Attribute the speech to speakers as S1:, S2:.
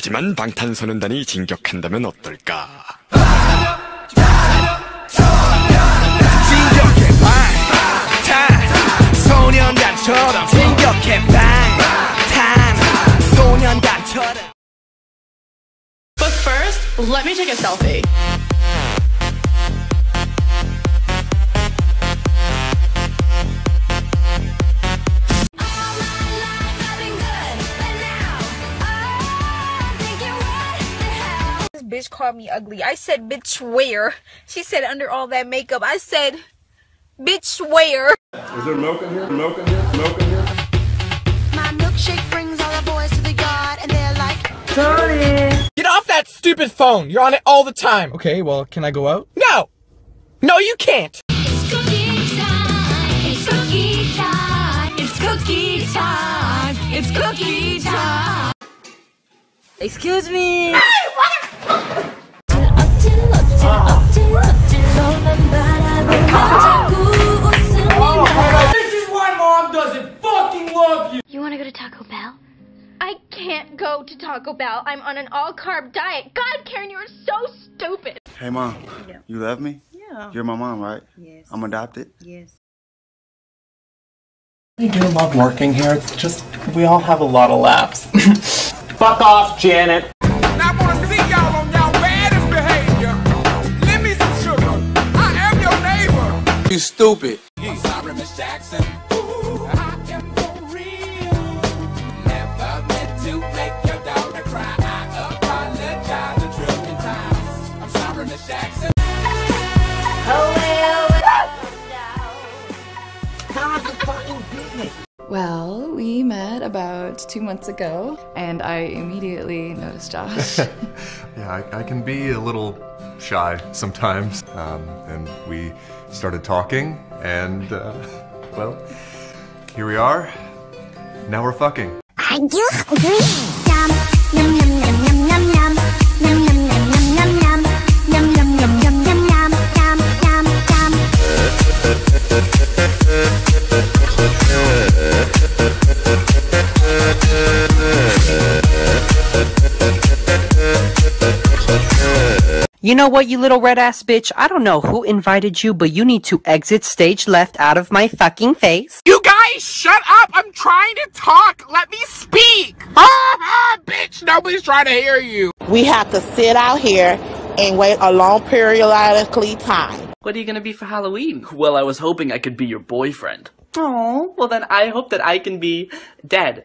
S1: 하지만 방탄소년단이 진격한다면 어떨까?
S2: 진격해 방탄 소년단처럼 진격해 방탄 소년단처럼
S3: But first, let me take a selfie.
S4: Bitch called me ugly. I said, bitch, where? She said, under all that makeup. I said, bitch, where?
S5: Is there milk in here? Milk in here? Milk in here?
S6: My milkshake brings all the boys to the yard, and they're like, Tony!
S7: Get off that stupid phone. You're on it all the time. Okay, well, can I go out? No. No, you can't.
S6: It's cookie time. It's cookie time. It's cookie time. It's cookie time.
S4: Excuse me.
S2: This Oh, is why mom doesn't fucking love you
S6: You want to go to Taco Bell?
S8: I can't go to Taco Bell. I'm on an all carb diet. God, Karen, you are so stupid.
S9: Hey mom, Yeah. you love me? Yeah. You're my mom, right?
S4: Yes.
S9: I'm adopted.
S4: Yes.
S10: I do love working here. It's just we all have a lot of laughs. Fuck off, Janet.
S2: You stupid. I'm sorry Miss Jackson. Ooh, I am for real. Never meant to make your daughter cry. I apologize a trillion times. I'm sorry Miss Jackson.
S3: Well, we met about two months ago, and I immediately noticed Josh.
S5: Yeah, I, I can be a little shy sometimes. Um, and we started talking, and, uh, well, here we are. Now we're fucking.
S11: You know what, you little red ass bitch? I don't know who invited you, but you need to exit stage left out of my fucking face.
S2: You guys, shut up! I'm trying to talk! Let me speak! Ah, bitch! Nobody's trying to hear you!
S12: We have to sit out here and wait a long periodically time.
S3: what are you gonna be for Halloween? Well, I was hoping I could be your boyfriend. Oh, well then I hope that I can be dead.